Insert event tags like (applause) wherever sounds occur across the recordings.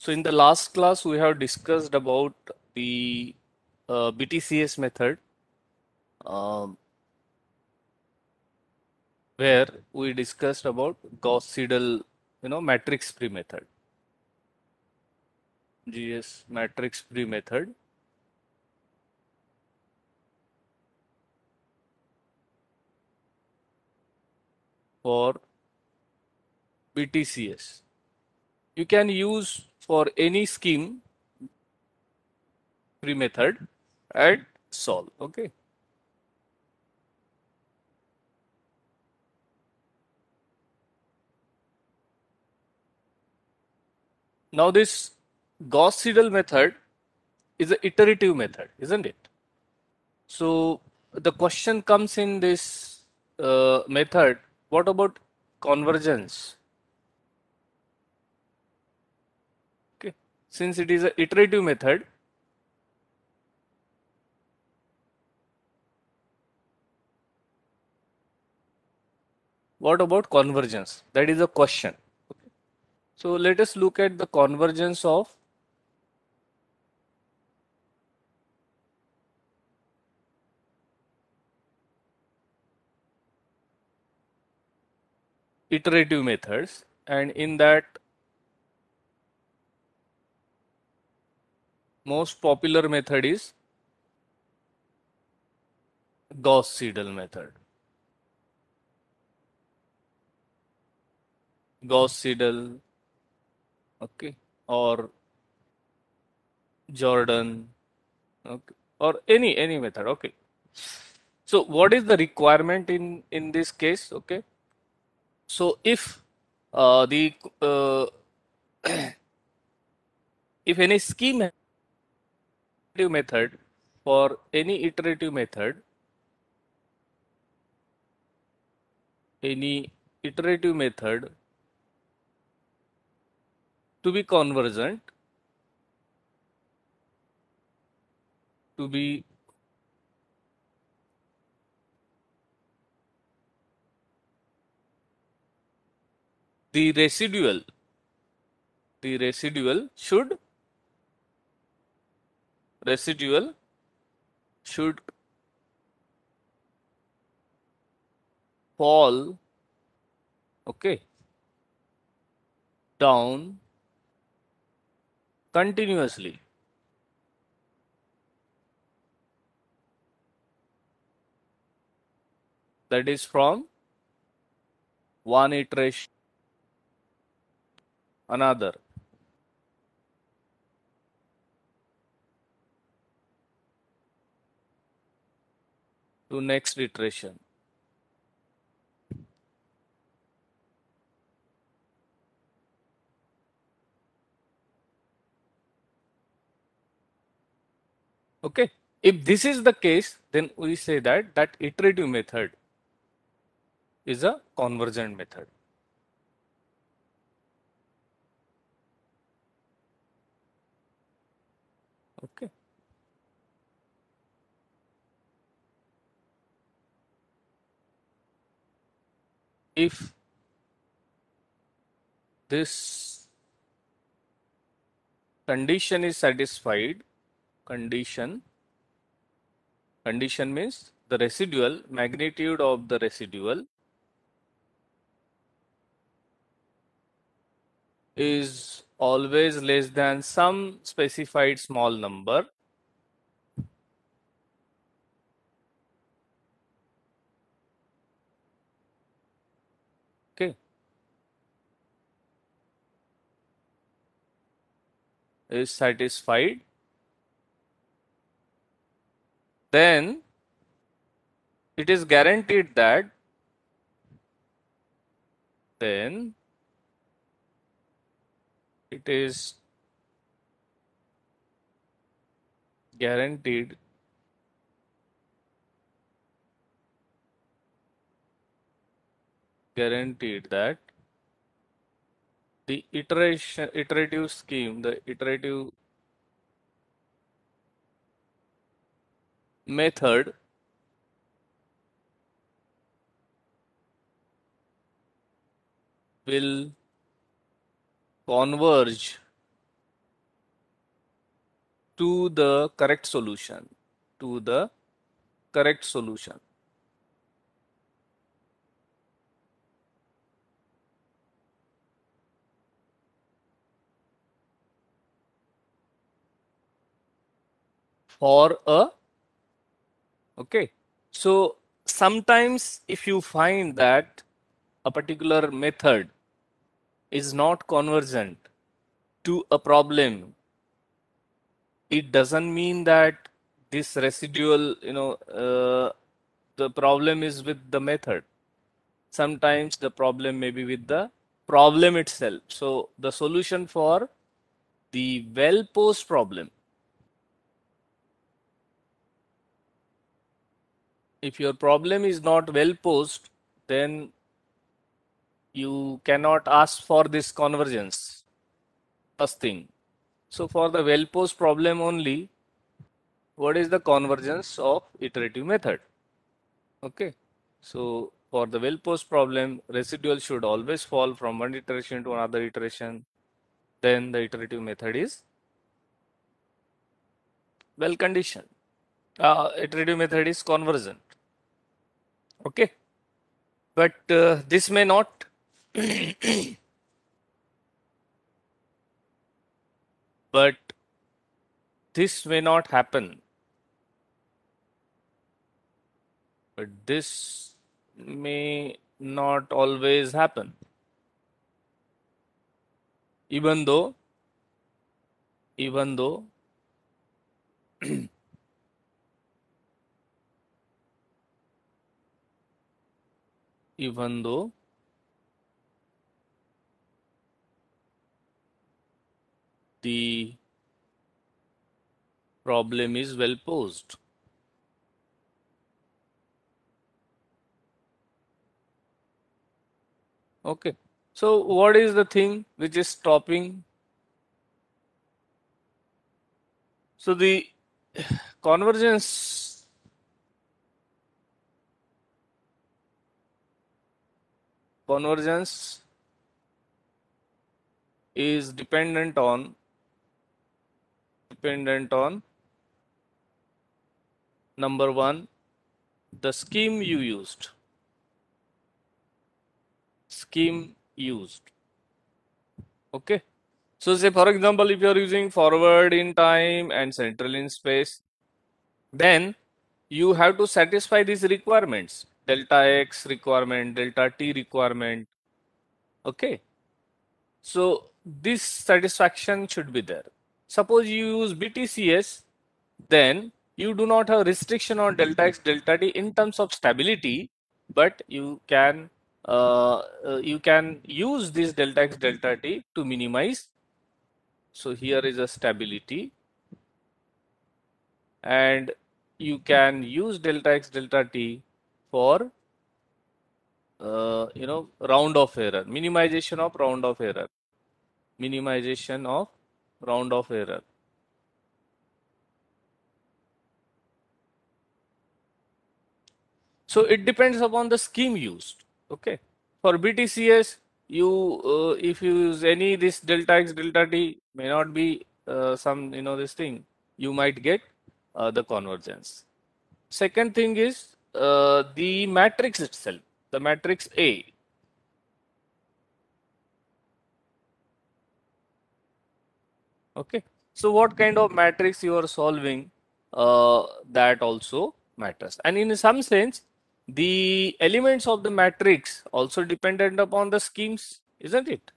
So in the last class, we have discussed about the uh, BTCS method, um, where we discussed about Gauss-Seidel, you know, matrix-free method. GS matrix-free method. for BTCS. You can use for any scheme free method and solve. Okay. Now this Gauss-Seidel method is an iterative method, isn't it? So the question comes in this uh, method, what about convergence? Okay, since it is an iterative method, what about convergence? That is a question. Okay. So let us look at the convergence of iterative methods and in that most popular method is Gauss-Seidel method. Gauss-Seidel, okay, or Jordan, okay, or any any method, okay. So what is the requirement in in this case, okay? So if uh, the uh, (coughs) if any scheme method for any iterative method, any iterative method to be convergent, to be the residual the residual should residual should fall okay down continuously. That is from one iteration another to next iteration. Okay. If this is the case then we say that that iterative method is a convergent method. Okay if this condition is satisfied condition condition means the residual magnitude of the residual is always less than some specified small number okay is satisfied. Then it is guaranteed that then it is guaranteed guaranteed that the iteration iterative scheme the iterative method will converge to the correct solution, to the correct solution. For a, okay. So sometimes if you find that a particular method is not convergent to a problem, it doesn't mean that this residual, you know, uh, the problem is with the method. Sometimes the problem may be with the problem itself. So the solution for the well posed problem. If your problem is not well posed, then you cannot ask for this convergence. First thing. So for the well posed problem only, what is the convergence of iterative method? Okay. So for the well posed problem, residual should always fall from one iteration to another iteration. Then the iterative method is well conditioned. Uh, iterative method is convergent. Okay. But uh, this may not (clears throat) but this may not happen. But this may not always happen. Even though, even though (clears throat) even though the problem is well posed. Okay, so what is the thing which is stopping? So the (sighs) convergence convergence is dependent on dependent on number one the scheme you used. Scheme used. Okay. So say for example if you are using forward in time and central in space then you have to satisfy these requirements delta x requirement delta t requirement. Okay? So this satisfaction should be there. Suppose you use btcs then you do not have restriction on delta x delta t in terms of stability but you can uh, uh, you can use this delta x delta t to minimize. So here is a stability. And you can use delta x delta t for uh, you know round-off error minimization of round-off error minimization of round-off error. So it depends upon the scheme used okay? For btcs you uh, if you use any this delta x delta t may not be uh, some you know this thing you might get uh, the convergence. Second thing is uh, the matrix itself the matrix a. Okay. So what kind of matrix you are solving uh, that also matters. And in some sense the elements of the matrix also dependent upon the schemes isn't it?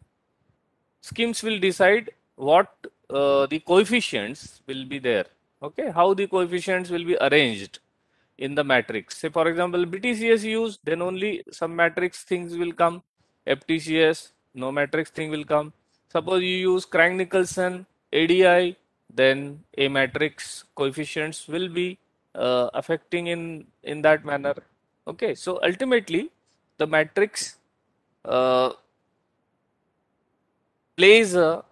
Schemes will decide what uh, the coefficients will be there. Okay. How the coefficients will be arranged in the matrix say for example btcs used then only some matrix things will come ftcs no matrix thing will come suppose you use crank-nicolson ADI, then a matrix coefficients will be uh, affecting in in that manner. Okay, so ultimately the matrix uh, plays a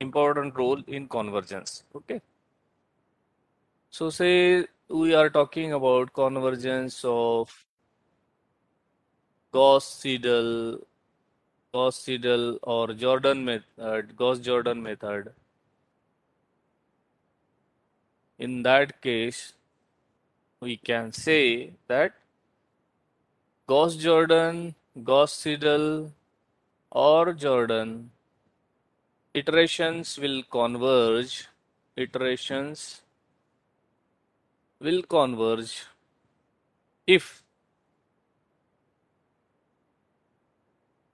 important role in convergence. Okay, so say we are talking about convergence of Gauss-Seidel, Gauss-Seidel or Jordan method, Gauss-Jordan method. In that case, we can say that Gauss Jordan, Gauss Seidel, or Jordan iterations will converge, iterations will converge if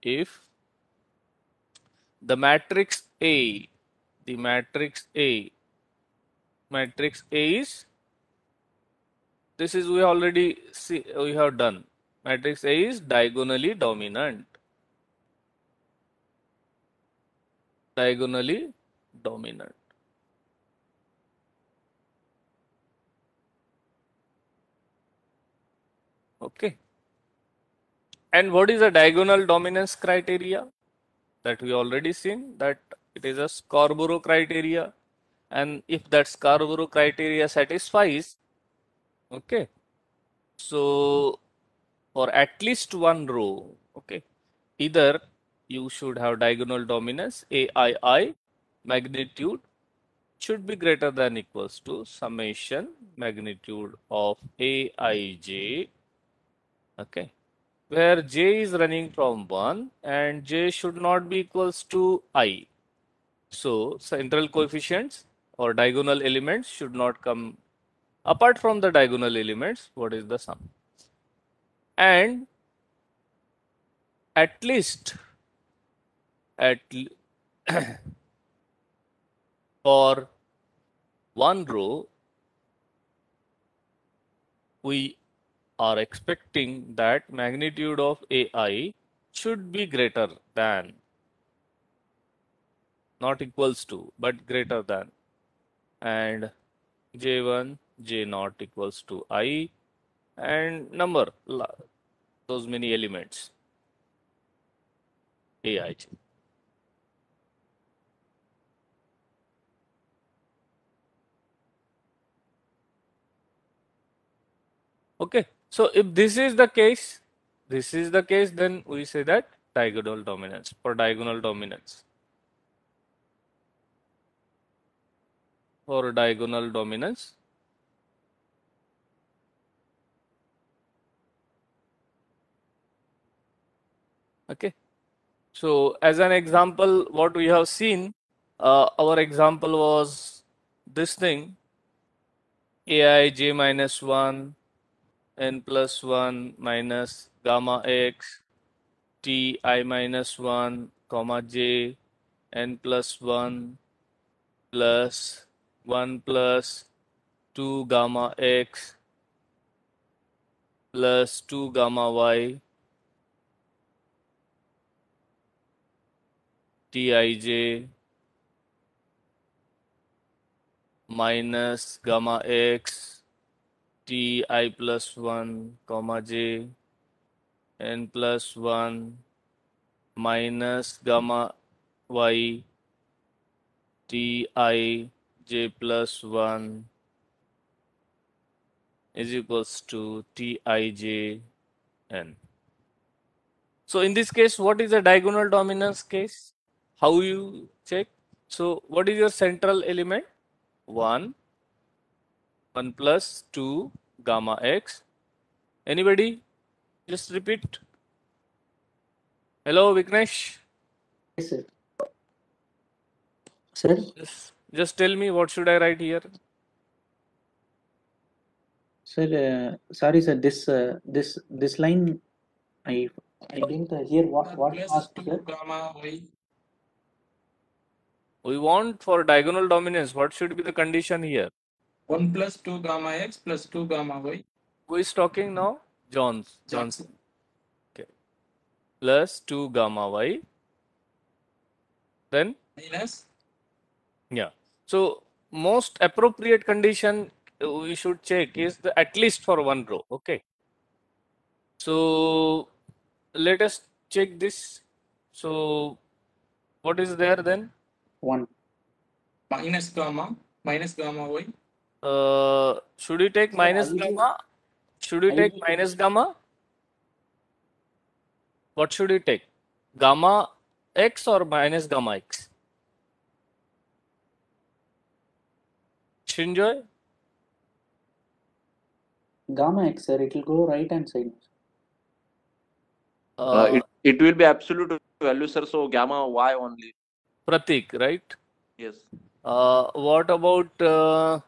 if the matrix A, the matrix A, matrix A is this is we already see we have done. Matrix A is diagonally dominant. Diagonally dominant okay. And what is the diagonal dominance criteria that we already seen that it is a Scarborough criteria? And if that Scarborough criteria satisfies okay. So for at least one row okay either you should have diagonal dominance aii magnitude should be greater than equals to summation magnitude of aij okay. Where j is running from 1 and j should not be equals to i. So central coefficients or diagonal elements should not come. Apart from the diagonal elements what is the sum? And at least at (coughs) for one row we are expecting that magnitude of AI should be greater than not equals to but greater than. And j1 j naught equals to i and number those many elements. Aij okay so if this is the case, this is the case, then we say that diagonal dominance for diagonal dominance. For diagonal dominance. Okay. So as an example, what we have seen, uh, our example was this thing, ai j minus 1 n plus 1 minus gamma x t i minus 1 comma j n plus 1 plus 1 plus 2 gamma x plus 2 gamma y tij minus gamma x t i plus 1 comma j n plus 1 minus gamma y t i j plus 1 is equals to t i j n. So in this case, what is the diagonal dominance case? How you check? So what is your central element? 1 1 plus 2 gamma x. Anybody? Just repeat. Hello, Viknesh. Yes, sir. Sir? Just, just tell me what should I write here? Sir, uh, sorry, sir. This uh, this this line, I I didn't uh, hear what what asked, 2 sir. gamma y We want for diagonal dominance, what should be the condition here? 1 plus 2 gamma x plus 2 gamma y Who is talking now? John's. Johnson. Okay. Plus 2 gamma y. Then, minus yeah. So, most appropriate condition uh, we should check is the at least for one row. Okay. So, let us check this. So, what is there then? One. minus gamma minus gamma y Uh, should we take minus gamma? Should we take minus gamma? What should we take? Gamma x or minus gamma x? Shinjoy? gamma x, sir, it will go right hand side. Uh, Uh, it, it will be absolute value, sir. So gamma y only. Pratik, right? Yes. Uh, what about, uh,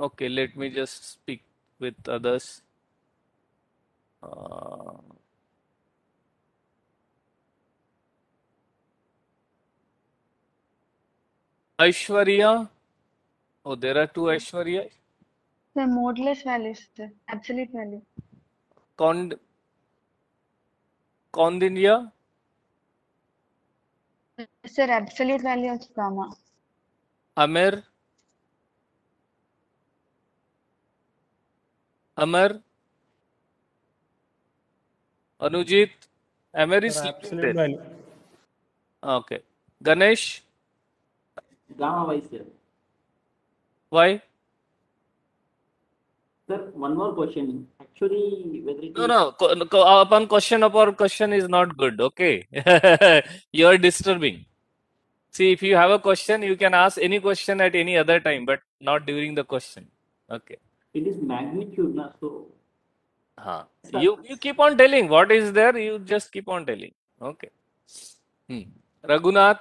okay, let me just speak with others. Uh, Aishwarya. Oh, there are two Aishwarya. The modulus value, sir. Absolute value. Cond Condindia. Sir, absolute value of gamma. Amer. Amar Anujeet एमरिस okay Ganesh? Sir one more question actually upon question question is not good okay you are disturbing see if you have a question you can ask any question at any other time but not during the question okay it is magnitude, na, so Huh. You you keep on telling what is there. You just keep on telling. Okay. Hmm. Raghunath.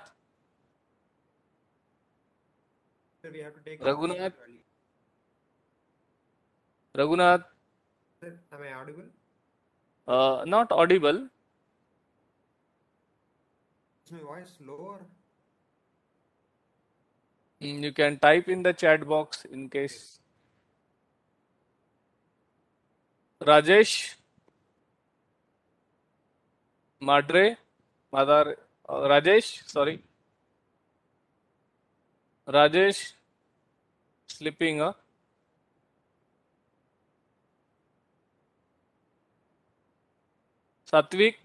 Sir, we have to take Raghunath. absolute. Raghunath. Sir, am I audible? Uh, not audible. Is my voice lower? Mm, You can type in the chat box in case. Rajesh. Madre. Madar. uh, Rajesh. Sorry. Rajesh. Sleeping, huh? Satvik.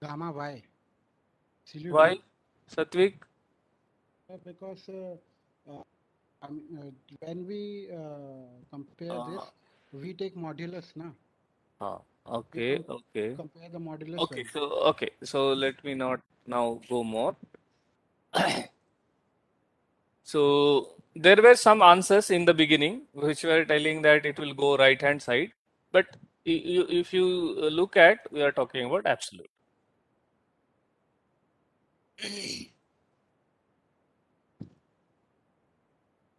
gamma y absolute Why? value. Satvik. Uh, because uh, uh, I mean, uh, when we uh, compare Uh, this we take modulus na Ah, okay, okay. compare the modulus Okay, so okay, so let me not now go more. (coughs) So there were some answers in the beginning which were telling that it will go right hand side, but if you look at, we are talking about absolute. (coughs) (coughs)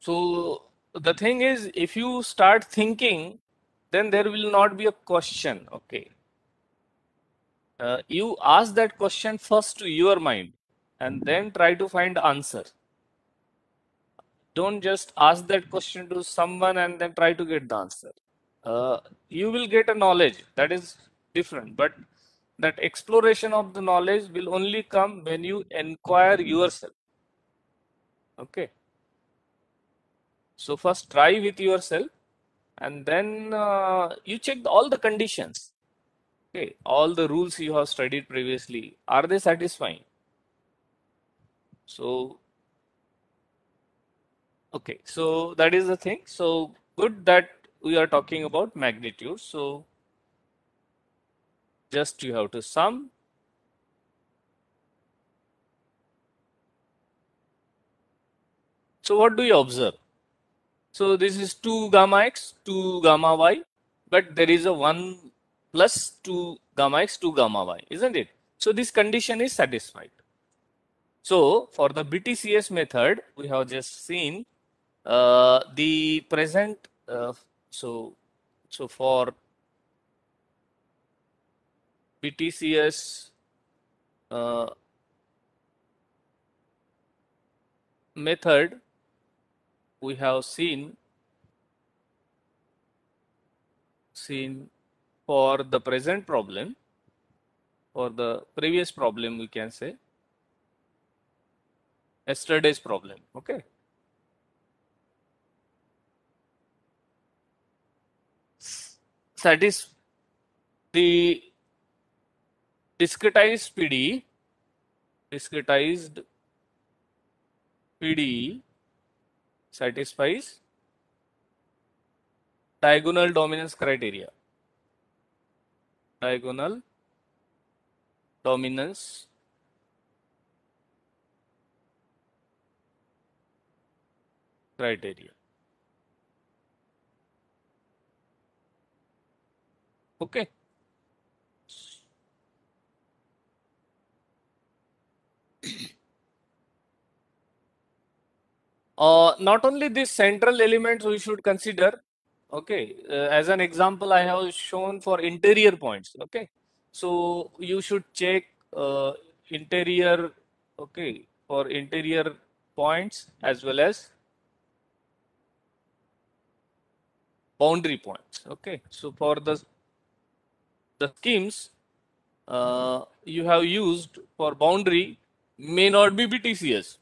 So the thing is, if you start thinking, then there will not be a question. Okay. Uh, you ask that question first to your mind and then try to find answer. Don't just ask that question to someone and then try to get the answer. Uh, you will get a knowledge that is different, but that exploration of the knowledge will only come when you inquire yourself. Okay. So first try with yourself and then uh, you check all the conditions. Okay, all the rules you have studied previously, are they satisfying? So, okay, so that is the thing. So good that we are talking about magnitude. So just you have to sum. So what do you observe? So this is 2 gamma x, 2 gamma y, but there is a 1 plus 2 gamma x, 2 gamma y, isn't it? So this condition is satisfied. So for the BTCS method, we have just seen uh, the present. Uh, so so for BTCS uh, method, we have seen seen for the present problem, for the previous problem, we can say yesterday's problem. Okay. Satis the discretized PD, discretized PD satisfies diagonal dominance criteria. Diagonal dominance criteria. Okay. Uh, not only these central elements we should consider, okay, uh, as an example, I have shown for interior points, okay. So you should check uh, interior, okay, for interior points as well as boundary points, okay. So for the the schemes uh, you have used for boundary may not be BTCS.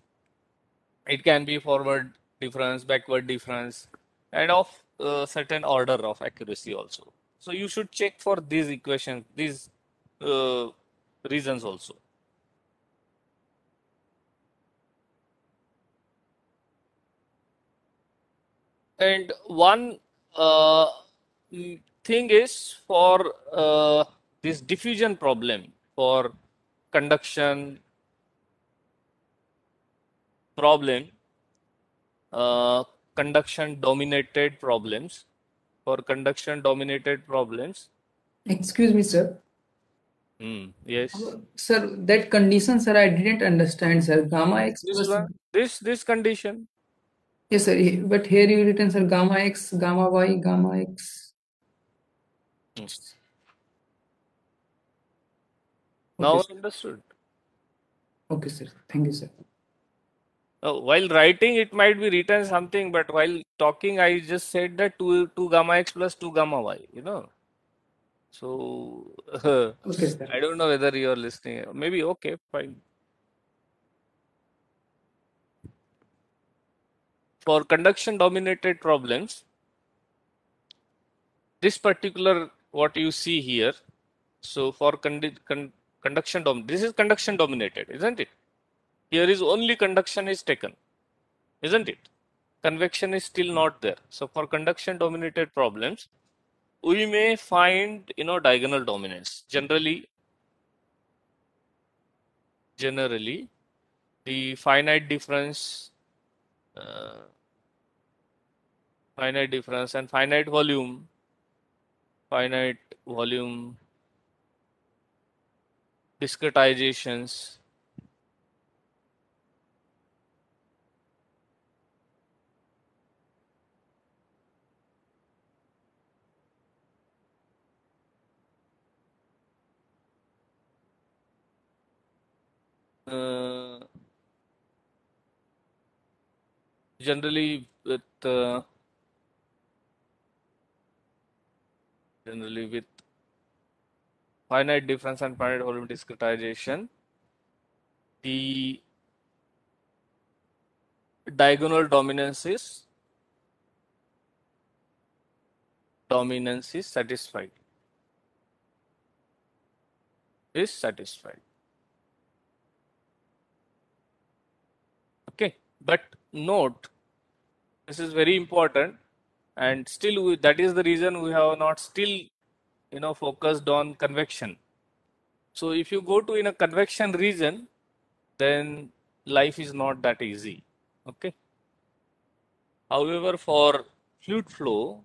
It can be forward difference, backward difference, and of uh, certain order of accuracy also. So you should check for these equations, these uh, reasons also. And one uh, thing is for uh, this diffusion problem for conduction problem, uh, conduction dominated problems. For conduction dominated problems, Excuse me, sir. hmm, yes, Sir, that condition, sir, I didn't understand, sir. Gamma x this one, this this condition, Yes, sir. But here you written, sir, gamma x, gamma y, gamma x. Hmm. now Okay, understood. Okay, sir. Thank you, sir. Uh, while writing, it might be written something, but while talking, I just said that 2, 2 gamma x plus 2 gamma y, you know. So, (laughs) Okay. I don't know whether you are listening. Maybe okay, fine. For conduction dominated problems, this particular what you see here. So for condi con conduction dom this is conduction dominated, isn't it? Here is only conduction is taken, isn't it? Convection is still not there. So for conduction dominated problems, we may find you know diagonal dominance. Generally, generally, the finite difference, uh, finite difference and finite volume, finite volume discretizations uh, generally with uh, generally with finite difference and finite volume discretization the diagonal dominance is dominance is satisfied is satisfied okay but note this is very important and still we, that is the reason we have not still you know focused on convection. So if you go to in a convection region then life is not that easy okay? However for fluid flow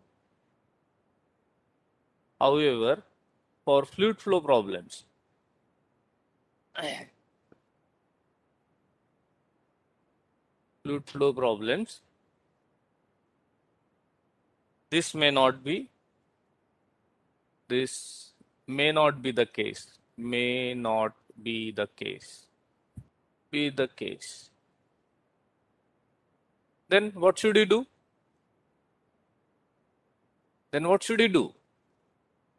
however for fluid flow problems fluid flow problems. This may not be this may not be the case may not be the case be the case. Then what should you do? Then what should you do?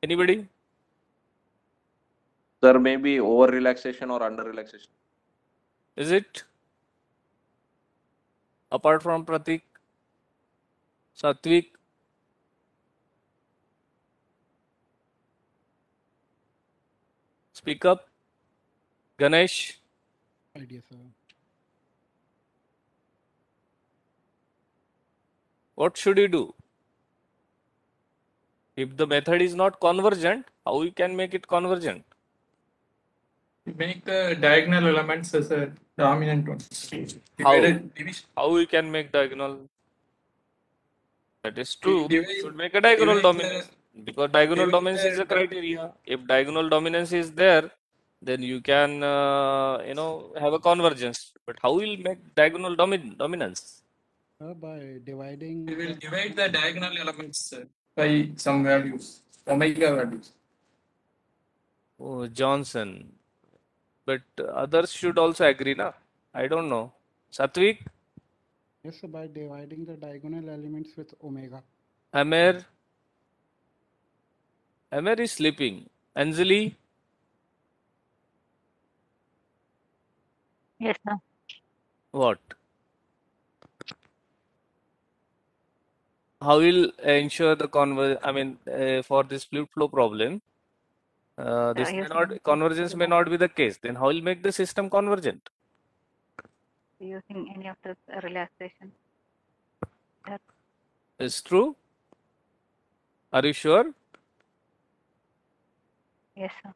Anybody? There may be over relaxation or under relaxation. is it apart from pratik satvik speak up ganesh idea, sir. what should you do if the method is not convergent how we can make it convergent Make the diagonal elements as a dominant one. How? How we can make diagonal that is true divide- should make a diagonal divide dominance because diagonal Given dominance is a criteria. If diagonal dominance is there, then you can, uh, you know, have a convergence. But how will make diagonal domin dominance? uh, by dividing We will the- divide the diagonal elements uh, by some values, omega values. Oh, Johnson. But others should also agree, na? I don't know. Satvik, yes by dividing the diagonal elements with omega. Amer, Amer is sleeping. Anjali, Yes, sir. what? How will ensure the conver I mean, uh, for this fluid flow problem, uh, this may not convergence may not be the case. Then how will make the system convergent? Using any of the relaxation. Is true? Are you sure? Yes, sir.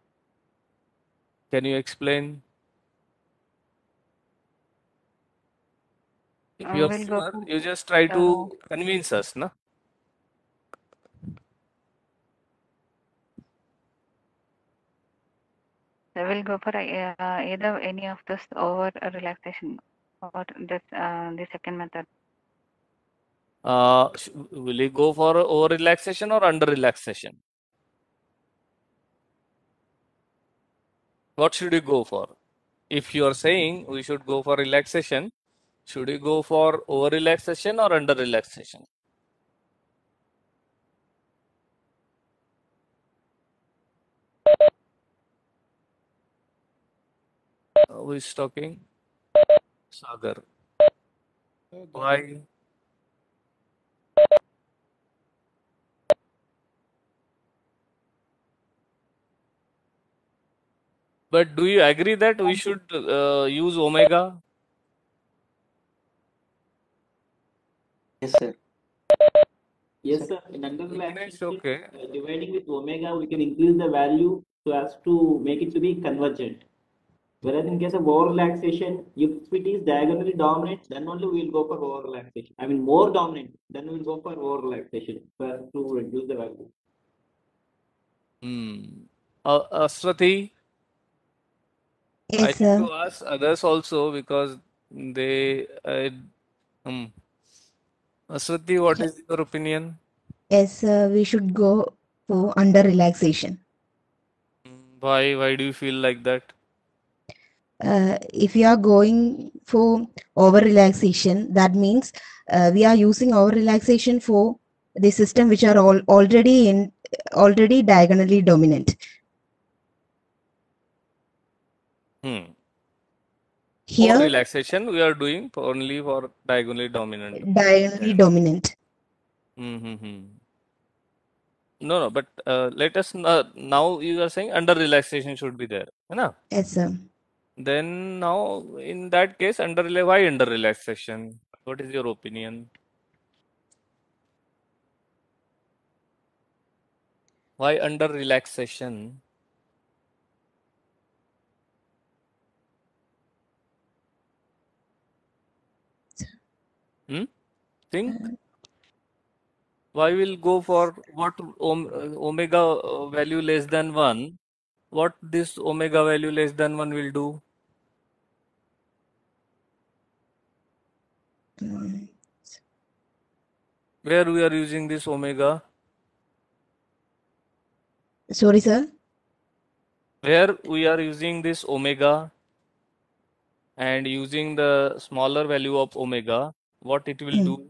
Can you explain? If Uh, you're sure, you just try to convince us, na? I will go for uh, either any of this over relaxation or this uh, the second method. Uh, will you go for over relaxation or under relaxation? What should you go for? If you are saying we should go for relaxation, should you go for over relaxation or under relaxation? Who is talking? Sagar. So Why? But do you agree that we should uh, use omega? Yes, sir. Yes, sir. In under Ignesh, relaxation, okay. uh, dividing with omega, we can increase the value so as to make it to be convergent. Whereas in case of over relaxation, if it is diagonally dominant, then only we will go for over relaxation. I mean, more dominant, then we will go for over relaxation so to reduce the value. Hmm. Uh, Aswati, I Yes, need sir. to ask others also because they. Uh, hmm. Aswati, what is your opinion? Yes, sir. We should go for under relaxation. Why? Why do you feel like that? Uh, if we are going for over relaxation, that means uh, we are using over relaxation for the system which are all already in already diagonally dominant. Hmm. For Here, relaxation, we are doing only for diagonally dominant. diagonally dominant. Mm-hmm. No, no, but uh, let us uh, now you are saying under relaxation should be there, ना? Yes, sir. Then now in that case, under why under relaxation? What is your opinion? Why under relaxation? Hmm? Think. Why will go for what om omega value less than 1? What this omega value less than 1 will do? Where we are using this omega? Sorry, sir. Where we are using this omega and using the smaller value of omega, what it will Hmm. do?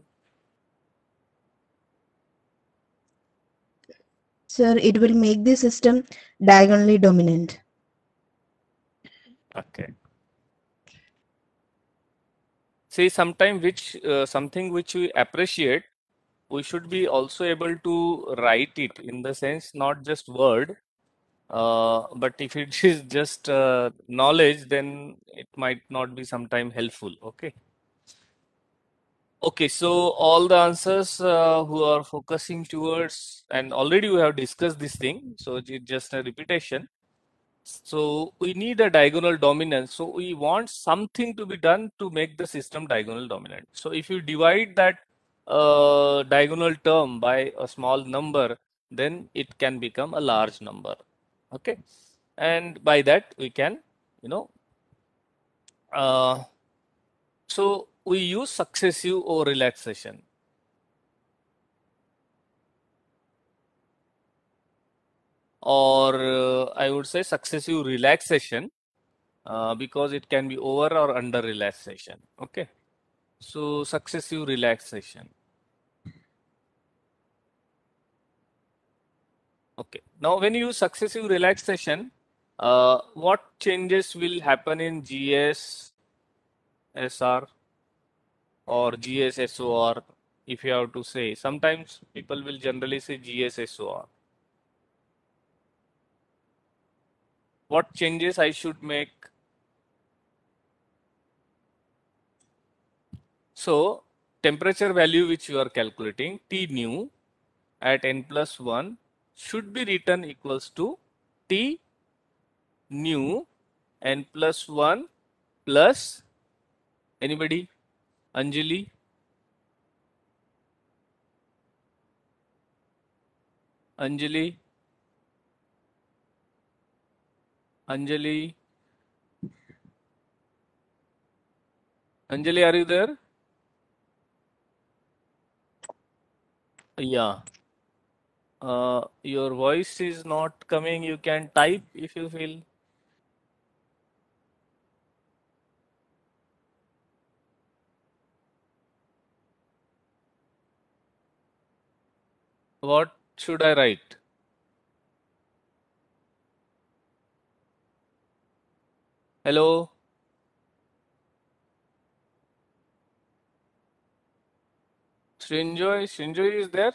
Sir, it will make the system diagonally dominant. Okay. See, sometime which uh, something which we appreciate, we should be also able to write it in the sense not just word, uh, but if it (laughs) is just uh, knowledge, then it might not be sometime helpful. Okay. Okay, so all the answers uh, who are focusing towards, and already we have discussed this thing, so it's just a repetition. So we need a diagonal dominance. So we want something to be done to make the system diagonal dominant. So if you divide that uh, diagonal term by a small number, then it can become a large number. Okay. And by that we can, you know, uh, so we use successive over relaxation. Or uh, I would say successive relaxation uh, because it can be over or under relaxation. Okay. So successive relaxation. Okay. Now when you use successive relaxation, uh, what changes will happen in GS SR or GS SOR if you have to say? Sometimes people will generally say GS SOR. What changes I should make? So temperature value which you are calculating T nu at n plus 1 should be written equals to T nu n plus 1 plus anybody? Anjali? Anjali Anjali. Anjali are you there? Yeah. Uh, your voice is not coming. You can type if you feel. What should I write hello Srinjoy Srinjoy is there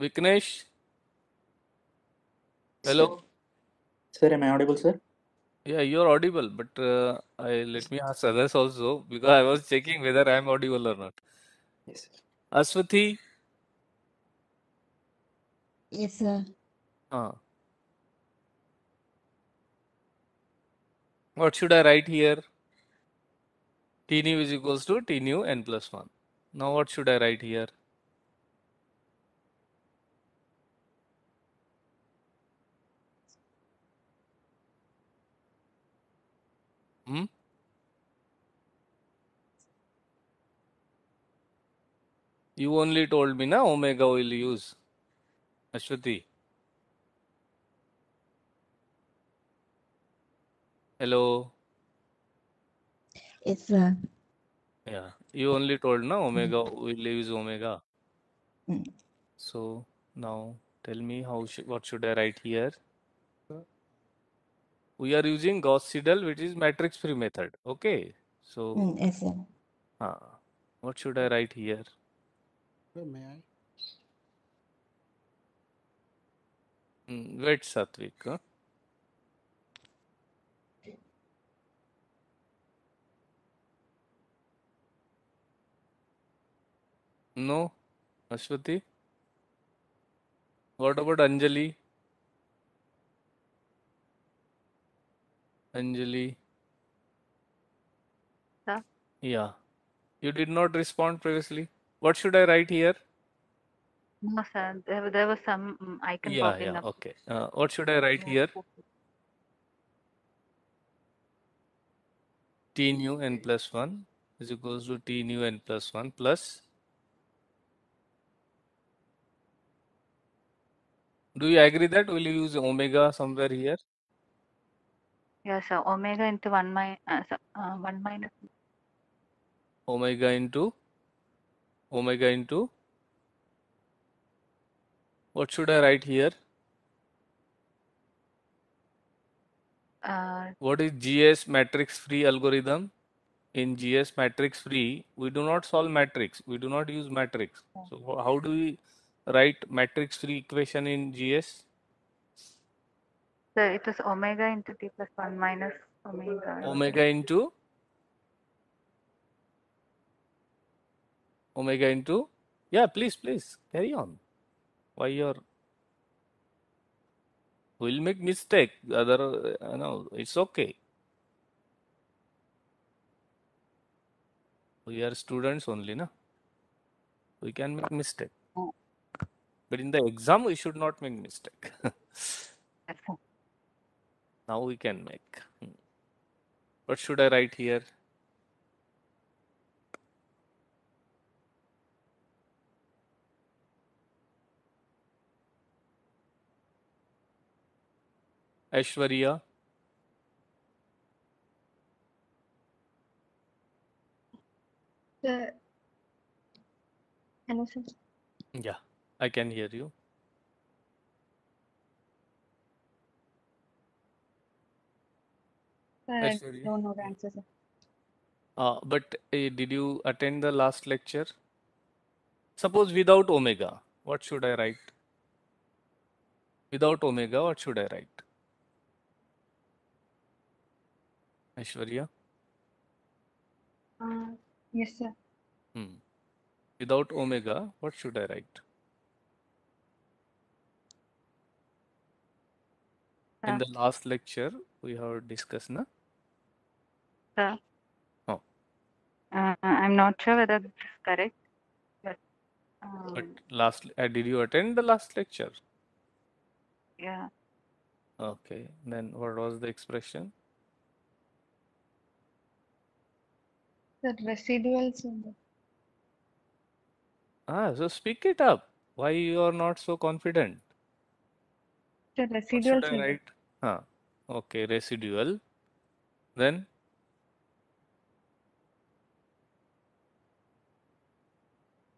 Viknesh hello Sir, am I audible, sir? Yeah, you're audible, but uh, I let me ask others also because I was checking whether I am audible or not. Yes. Aswathi, Yes, sir. uh, what should I write here? T nu is equals to T nu n plus 1. Now what should I write here? Hmm? You only told me na omega will use. Ashwati. Hello. Yes, sir. Yeah, you only told na omega will use omega. Mm. So now tell me how sh what should I write here? We are using Gauss-Seidel, which is matrix-free method. Okay. So Mm, yes, sir. uh, what should I write here? Sir, may I? Mm, wait, Satvik. huh? No, Ashwati. What about Anjali? Anjali. Sir? Yeah. You did not respond previously. What should I write here? No, sir. There, there was some mm, icon Yeah, popping yeah, up. okay. Uh, what should I write here? T nu n plus 1 is equals to T nu n plus 1 plus. Do you agree that we'll use omega somewhere here? Yeah, sir. Omega into 1 minus, uh, uh, 1 minus Omega into omega into what should I write here? uh, What is GS matrix free algorithm? In GS matrix free, we do not solve matrix. We do not use matrix. So how do we write matrix free equation in GS? so it was omega into t plus 1 minus omega. Omega into omega into yeah please please carry on. Why you're we'll make mistake other uh, no it's okay. We are students only na? We can make mistake. But in the exam we should not make mistake. (laughs) Now we can make. Hmm. What should i write here? Aishwarya. Sir. Hello, sir. Yeah, I can hear you. Sir, I Aishwarya. don't know the answer, sir. Uh, but uh, did you attend the last lecture? Suppose without omega, what should I write? Without omega, what should I write? Aishwarya? Uh, yes, sir. Hmm. Without omega, what should I write? In the last lecture, we have discussed, na? Sir. Oh. Uh, I'm not sure whether this is correct, but But um, last, uh, did you attend the last lecture? yeah, Okay, then what was the expression? The residuals in the Ah, so speak it up. Why you are not so confident? the What residuals should I in the write? Huh. Okay, residual. Then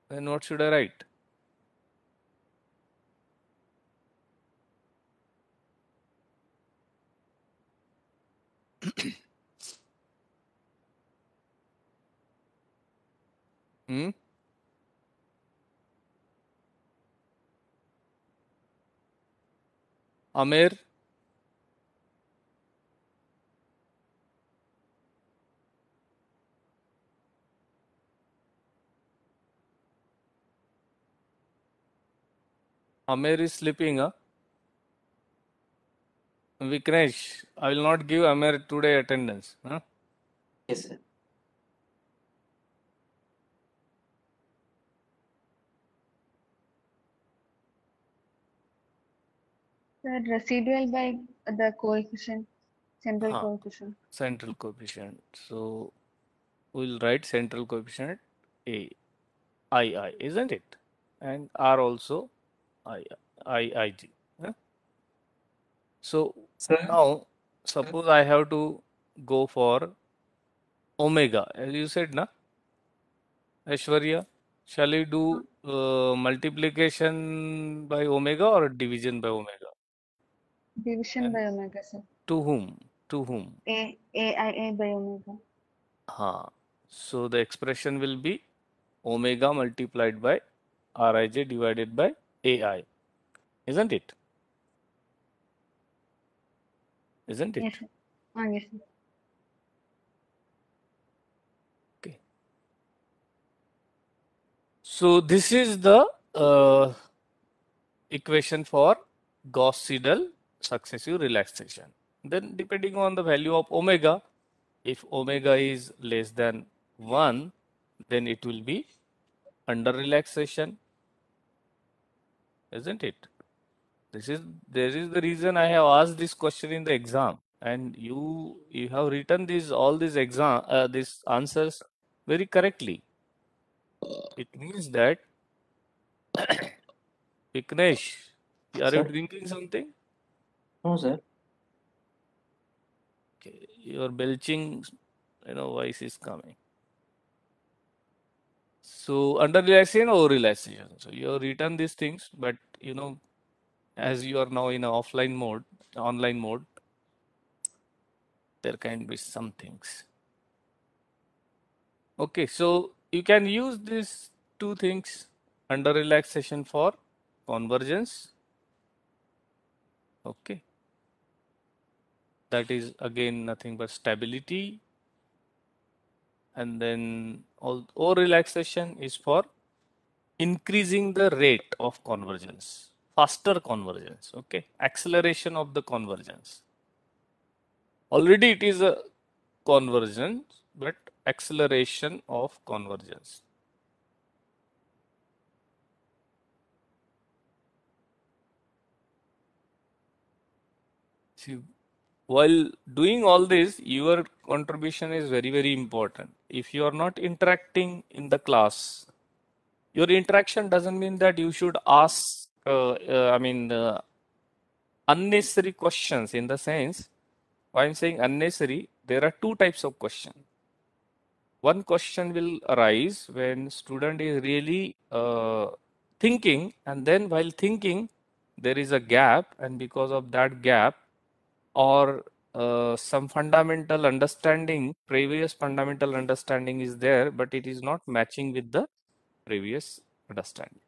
then what should I write? (coughs) Hmm? Amer? Amer is sleeping, huh? Viknesh, I will not give Amer today attendance. Huh? Yes, sir. The residual by the coefficient, central Huh. coefficient. Central coefficient. So we'll write central coefficient A, I, I, isn't it? And R also I, I, I, G. huh? So Sir, now suppose I have to go for omega, as you said, na? Aishwarya, shall we do uh, multiplication by omega or division by omega? Division by omega, sir. to whom? To whom? A, A, I, A by omega. Huh. So the expression will be omega multiplied by Rij divided by Ai, isn't it? Isn't it? Yes, sir. Ah, yes, sir. Okay. So this is the uh, equation for Gauss-Seidel successive relaxation. Then depending on the value of omega, if omega is less than 1, then it will be under relaxation, isn't it? This is this is the reason I have asked this question in the exam, and you you have written these all these exam uh, these answers very correctly. It means that (coughs) Viknesh, are you Sir? drinking something? No, sir. Okay, your belching, you know, voice is coming. So under relaxation or relaxation. So you have written these things, but you know, as you are now in an offline mode, online mode, there can be some things. Okay, so you can use these two things under relaxation for convergence. Okay. That is again nothing but stability. And then all or relaxation is for increasing the rate of convergence, faster convergence. Okay, acceleration of the convergence. Already it is a convergence, but acceleration of convergence. See, while doing all this, your contribution is very, very important. If you are not interacting in the class, your interaction doesn't mean that you should ask, uh, uh, I mean, uh, unnecessary questions in the sense, why I'm saying unnecessary, there are two types of questions. One question will arise when student is really uh, thinking and then while thinking, there is a gap and because of that gap, or uh, some fundamental understanding, previous fundamental understanding is there, but it is not matching with the previous understanding.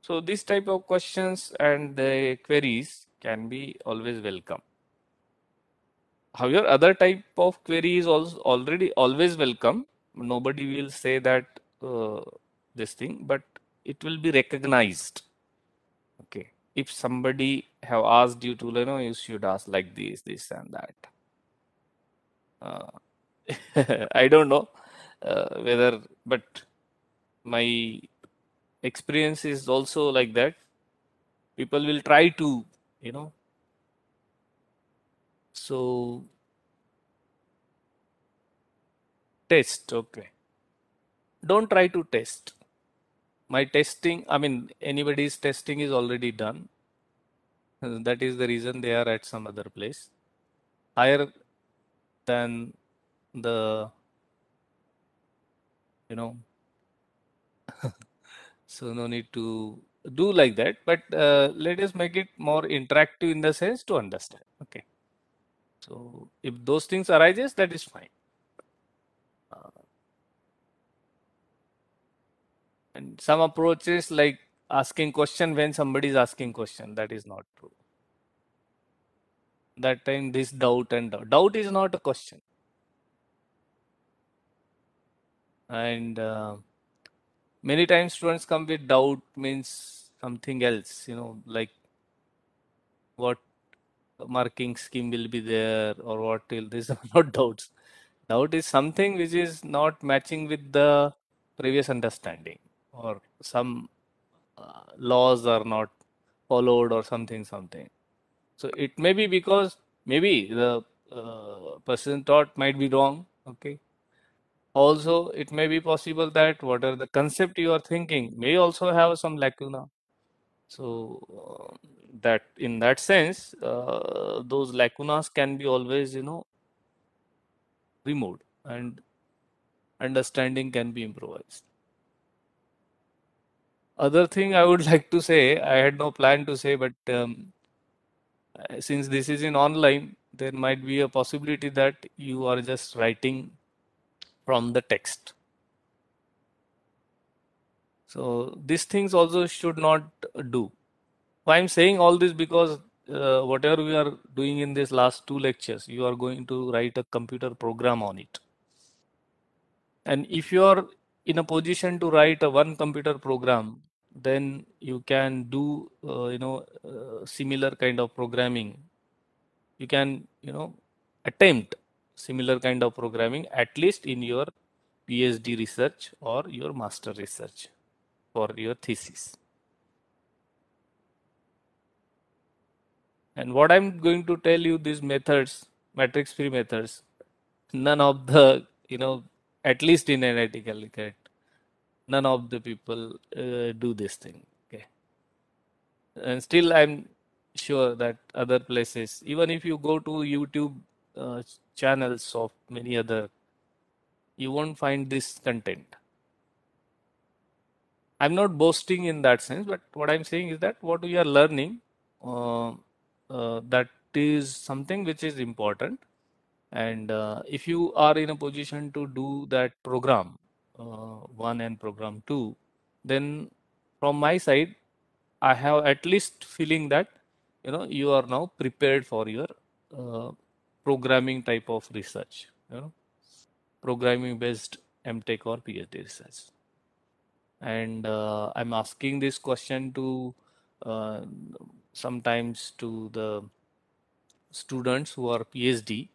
So this type of questions and the queries can be always welcome. However, other type of query is also already always welcome. Nobody will say that uh, this thing, but it will be recognized. Okay if somebody have asked you to you know you should ask like this this and that. Uh, (laughs) i don't know uh, whether but my experience is also like that. People will try to you know. So test okay. Don't try to test my testing, I mean, anybody's testing is already done. That is the reason they are at some other place. Higher than the, you know, (laughs) so no need to do like that, but uh, let us make it more interactive in the sense to understand. Okay. So if those things arises, that is fine. And some approaches like asking question when somebody is asking question, that is not true. That time this doubt and doubt. Doubt is not a question. And uh, many times students come with doubt means something else, you know, like what marking scheme will be there or what will this are (laughs) not doubts. Doubt is something which is not matching with the previous understanding or some uh, laws are not followed or something something. So it may be because maybe the uh, person thought might be wrong okay? Also it may be possible that whatever the concept you are thinking may also have some lacuna. So uh, that in that sense uh, those lacunas can be always you know removed and understanding can be improvised other thing I would (laughs) like to say, I had no plan to say, but um, since this is in online, there might be a possibility that you are just writing from the text. So these things also should not do. I'm saying all this because uh, whatever we are doing in this last two lectures, you are going to write a computer program on it. And if you are in a position to write a one computer program, then you can do uh, you know uh, similar kind of programming. You can you know attempt similar kind of programming at least in your PhD research or your master research for your thesis. And what I'm going to tell you these methods, matrix free methods, none of the you know at least in analytical none of the people uh, do this thing. Okay, and still I'm sure that other places, even if you go to YouTube uh, channels of many other, you won't find this content. I'm not boasting in that sense, but what I'm saying is that what we are learning, uh, uh, that is something which is important and uh, if you are in a position to do that program 1 and program 2 then from my side i have at least feeling that you know you are now prepared for your uh, programming type of research you know programming based mtech or phd research and uh, i'm asking this question to uh, sometimes to the students who are phd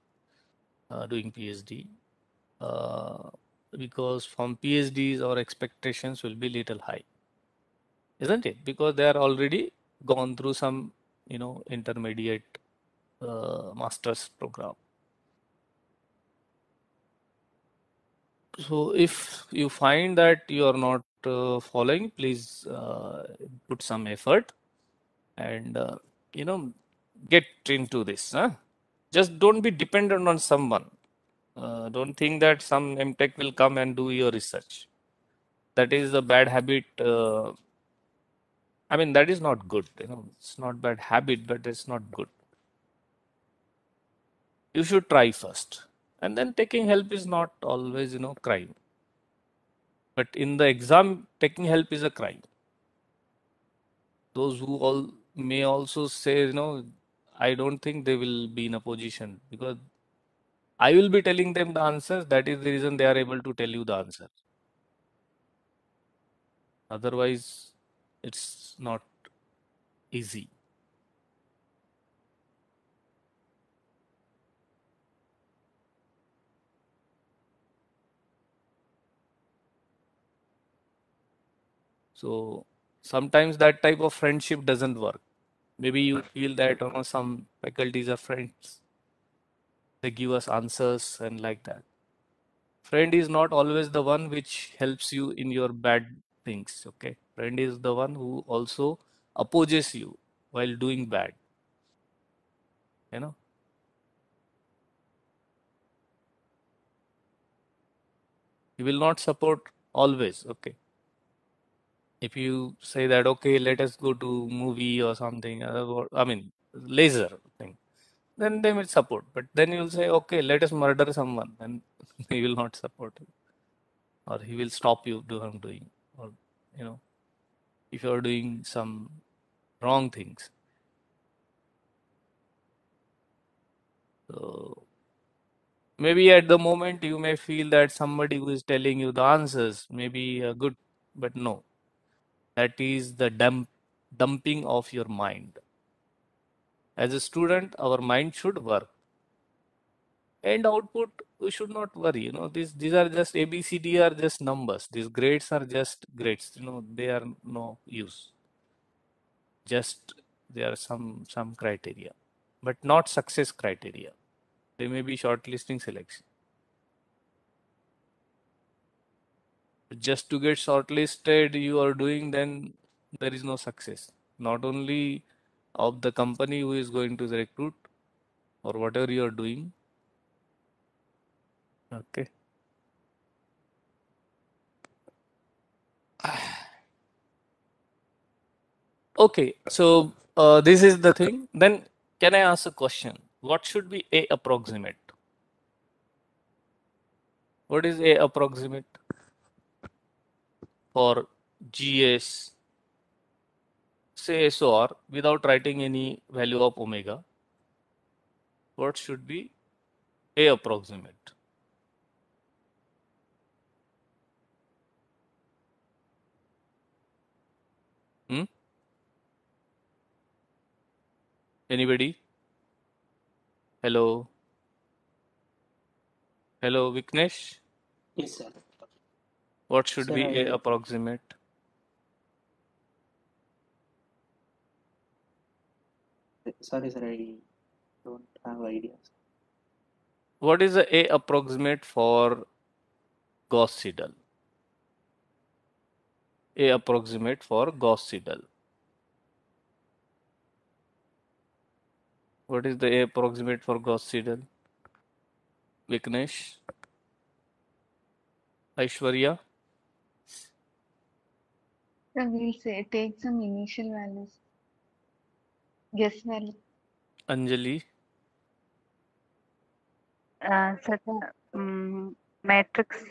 uh, doing PhD. Because from PhDs our expectations will be little high, isn't it? Because they are already gone through some, you know, intermediate uh, master's program. So if you find that you are not uh, following, please uh, put some effort and uh, you know get into this. Huh? Just don't be dependent on someone. Uh, don't think that some MTech will come and do your research. That is a bad habit. Uh, I mean, that is not good. You know, it's not bad habit, but it's not good. You should try first, and then taking help is not always, you know, crime. But in the exam, taking help is a crime. Those who all may also say, you know, I don't think they will be in a position because I will be telling them the answers. That is the reason they are able to tell you the answer. Otherwise, it's not easy. So sometimes that type of friendship doesn't work. Maybe you feel that you know, some faculties are friends. They give us answers and like that. Friend is not always the one which helps you in your bad things. Okay. Friend is the one who also opposes you while doing bad. You know. He will not support always. Okay if you say that okay let us go to movie or something uh, i mean laser then they will support. But then you will say okay let us murder someone and (laughs) he will not support you. Or he will stop you from doing. Or you know if you are doing some wrong things. So maybe at the moment you may feel that somebody who is telling you the answers may be uh, good but no. That is the dump, dumping of your mind. As a student, our mind should work. And output, we should not worry. You know, these these are just ABCD are just numbers. These grades are just grades. You know, they are no use. Just there are some some criteria, but not success criteria. They may be shortlisting selection. just to get shortlisted you are doing then there is no success not only of the company who is going to recruit or whatever you are doing. Okay. (sighs) Okay so uh, this is the thing. Then can i ask a question? What should be a approximate? What is a approximate for GS, say SOR, without writing any value of omega, what should be A approximate? Hmm? Anybody? Hello? Hello, Viknesh? Yes, sir. What should Sir, be I- A approximate? Sorry, sir, I don't have ideas. What is the A approximate for Gauss Seidel? A approximate for Gauss Seidel. What is the A approximate for Gauss Seidel? Viknesh? Aishwarya? So we'll say take some initial values. Guess value. Anjali? Uh, certain um, matrix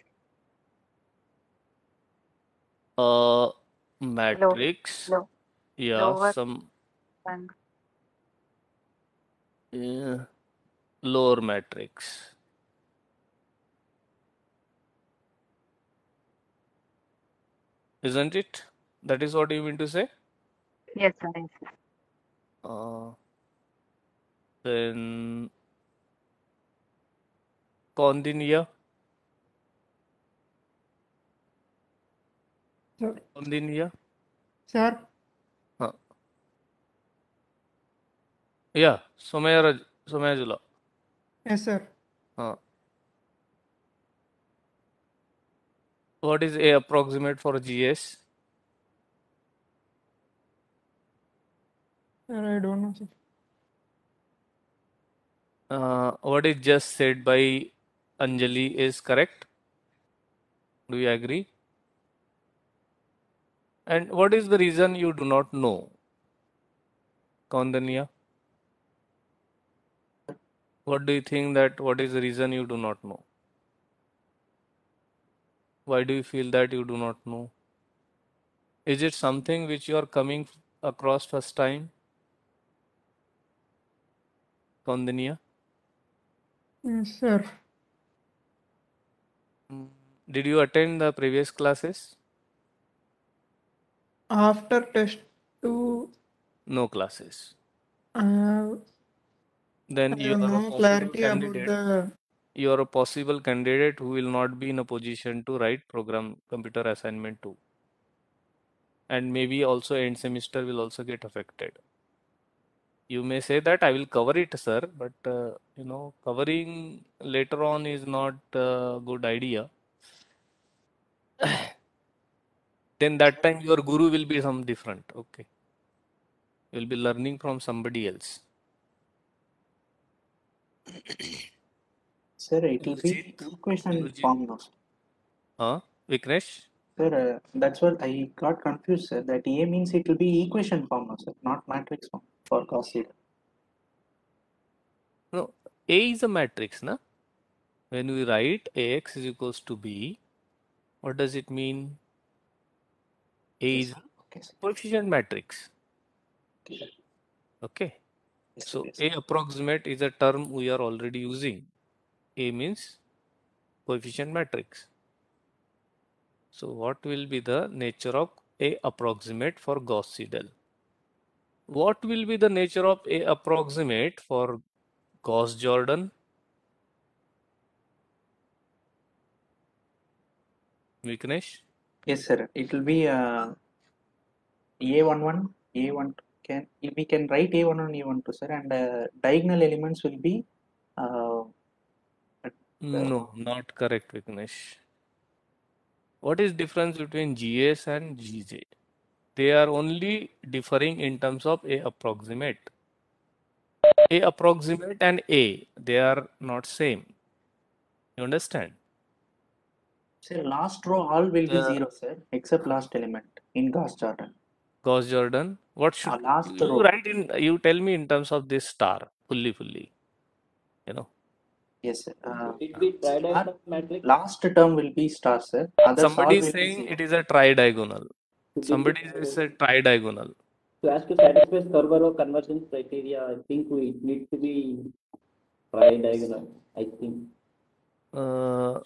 Uh, matrix. low, Yeah, lower some rank. yeah, lower matrix. Isn't it? That is what you mean to say? Yes, sir. Yes. sir then Kaundanya. Kaundanya. Sir. Huh. Yeah, Somaya Somayajula. Yes, sir. Huh. What is A approximate for GS? I don't know, sir. Uh, what is just said by Anjali is correct? Do you agree? And what is the reason you do not know? Kaundanya? What do you think that what is the reason you do not know? Why do you feel that you do not know? Is it something which you are coming across first time? Kaundanya? Yes, sir. Did you attend the previous classes? After test two, No classes. uh, Then you are a no possible clarity about candidate. the. You are a possible candidate who will not be in a position to write program computer assignment 2. And maybe also end semester will also get affected. You may say that I will cover it, sir, but uh, you know, covering later on is not a good idea. (sighs) Then that time your guru will be some different. Okay. You'll be learning from somebody else. (coughs) Sir, it will be Gurjit? equation Gurjit? form now. Huh? Viknesh? Sir, uh, that's what I got confused, sir. That A means it will be equation form now, sir, not matrix form for Gauss seidel. No, A is a matrix, na? When we write AX is equals to B, what does it mean? A Yes, is. Okay, coefficient matrix. Okay. Okay. Yes. So Yes, A approximate is a term we are already using. A means coefficient matrix. So what will be the nature of A approximate for Gauss Seidel? What will be the nature of A approximate for Gauss Jordan? Viknesh? Yes, sir. It will be uh, A11, A12. Can we can write A11, A12, sir, and uh, diagonal elements will be uh, No, not correct, Vignesh. What is difference between GS and GJ? They are only differing in terms of A approximate. A approximate and A, they are not same. You understand? Sir, last row all will be The- zero, sir, except last element in Gauss Jordan. Gauss Jordan. What should Uh, last you row. write in? You tell me in terms of this star, fully, fully. You know, Yes, sir. Uh, It be star, last term will be star, sir. Others all somebody is saying it is a tridiagonal. To give Somebody the- is a tridiagonal. So as to satisfy Scarborough convergence criteria, I think we it needs to be tridiagonal. I think. Uh,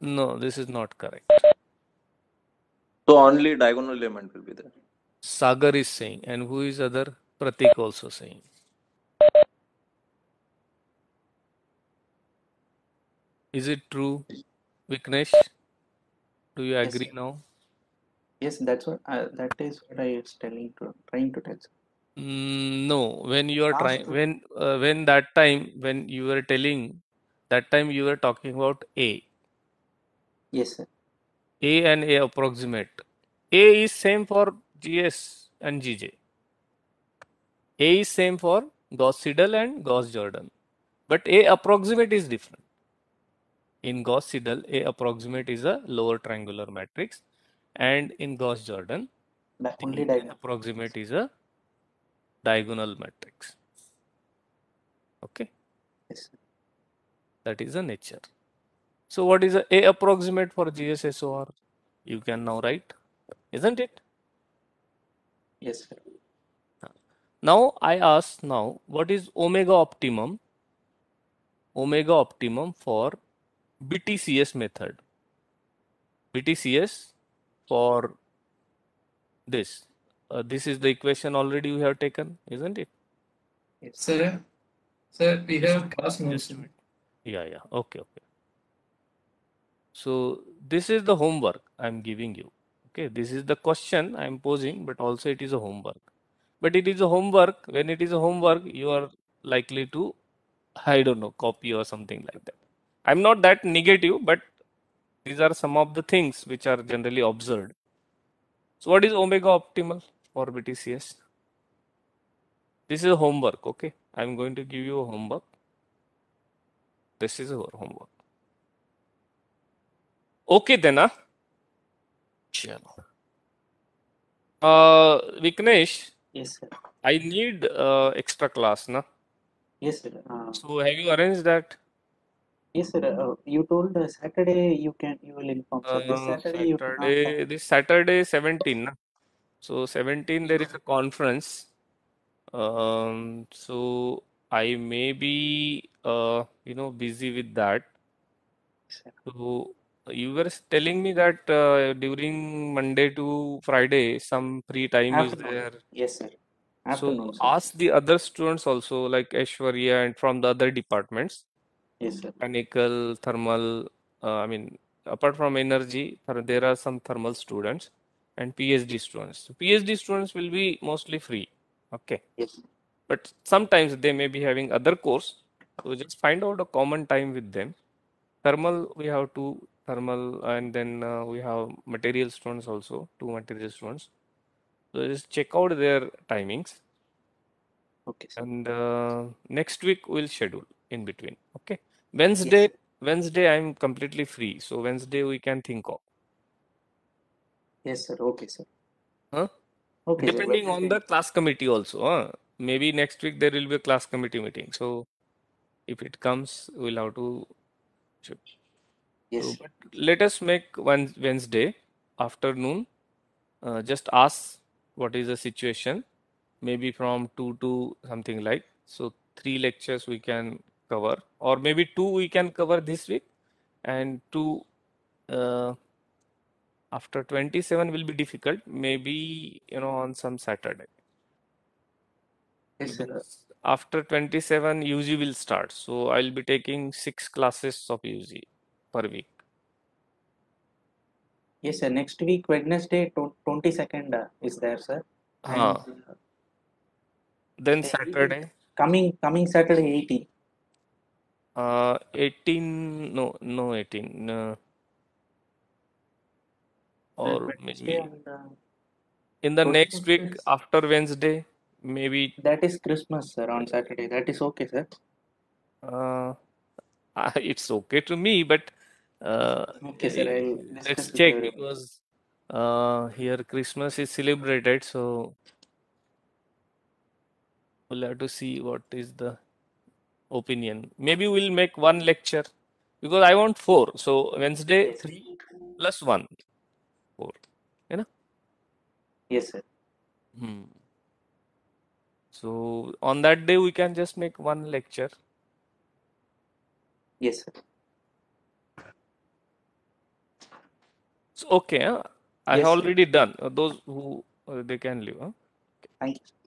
no, this is not correct. So only diagonal element will be there. Sagar is saying, and who is other? Pratik also saying. Is it true, Viknesh? Do you agree sir. now? Yes, that's what uh, that is what I was telling to trying to tell. Mm, no, when you are trying, when uh, when that time when you were telling, that time you were talking about A, Yes, sir. A and A approximate. A is same for GS and GJ. A is same for Gauss Seidel and Gauss Jordan, but A approximate is different. In Gauss Seidel, A approximate is a lower triangular matrix, and in Gauss Jordan, Di- only the diagonal. approximate is a diagonal matrix. Okay, Yes, that is the nature. So, what is a A approximate for GSSOR? You can now write, isn't it? Yes, sir. Now I ask now what is omega optimum? Omega optimum for BTCS method. BTCS for this. Uh, this is the equation already we have taken, isn't it? Yes. Sir, sir, we have class notes. Yeah, yeah. Okay, okay. So this is the homework I'm giving you. Okay, this is the question I am posing, but also it is a homework. But it is a homework. When it is a homework, you are likely to, I don't know, copy or something like that. I'm not that negative, but these are some of the things which are generally observed. So what is omega optimal for BTCS? This is homework, okay? I'm going to give you a homework. This is our homework. Okay then, huh? Chalo. Uh, Viknesh, Yes, sir. I need uh, extra class, na? Yes, sir. Uh, So have you arranged that? Yes, sir. Uh, you told uh, Saturday you can you will inform. So this Uh, Saturday you cannot. Saturday, this Saturday 17, na? So 17 there is a conference. Um, so I may be uh, you know, busy with that. Sir. So you were telling me that uh, during Monday to Friday, some free time is Afternoon. there. Yes, sir. So Afternoon, sir. ask the other students also, like Aishwarya and from the other departments, Yes, sir. mechanical, thermal. Uh, I mean, apart from energy, there are some thermal students and PhD students. So PhD students will be mostly free. Okay. Yes. But sometimes they may be having other course. So just find out a common time with them. Thermal, we have two thermal, and then uh, we have material students also, two material students. So just check out their timings, Okay, sir. and uh, next week we'll schedule in between. Okay. Yes, Wednesday, sir. Wednesday I'm completely free, so Wednesday we can think of. Yes, sir. Okay, sir. Huh? Okay, sir. Depending on the class committee also. Huh? Maybe next week there will be a class committee meeting. So if it comes, we'll have to. Yes, So, sir. but let us make one Wednesday afternoon. Uh, just ask what is the situation. Maybe from two to something like. So three lectures we can cover, or maybe two we can cover this week, and two uh, after 27 will be difficult. Maybe you know on some Saturday. Yes, sir. After 27 UG will start. So I'll be taking six classes of UG per week. Yes, sir. Next week, Wednesday, twenty second uh, is there, sir. And uh, Then Saturday, coming coming Saturday, 18. Uh, 18, no, no 18, uh, or maybe and uh, in the next week is after Wednesday, maybe that is Christmas, sir. On Saturday, that is okay, sir. uh, (laughs) it's okay to me, but uh, Okay, sir. Let's check because uh, here Christmas is celebrated, so we'll have to see what is the opinion. Maybe we'll make one lecture because I want four. So Wednesday, three plus one, four. You know? Yes, sir. Hmm. So on that day, we can just make one lecture. Yes, sir. So, okay, huh? I have Yes, sir. already done. Uh, Those who uh, they can leave. Huh? Thank you.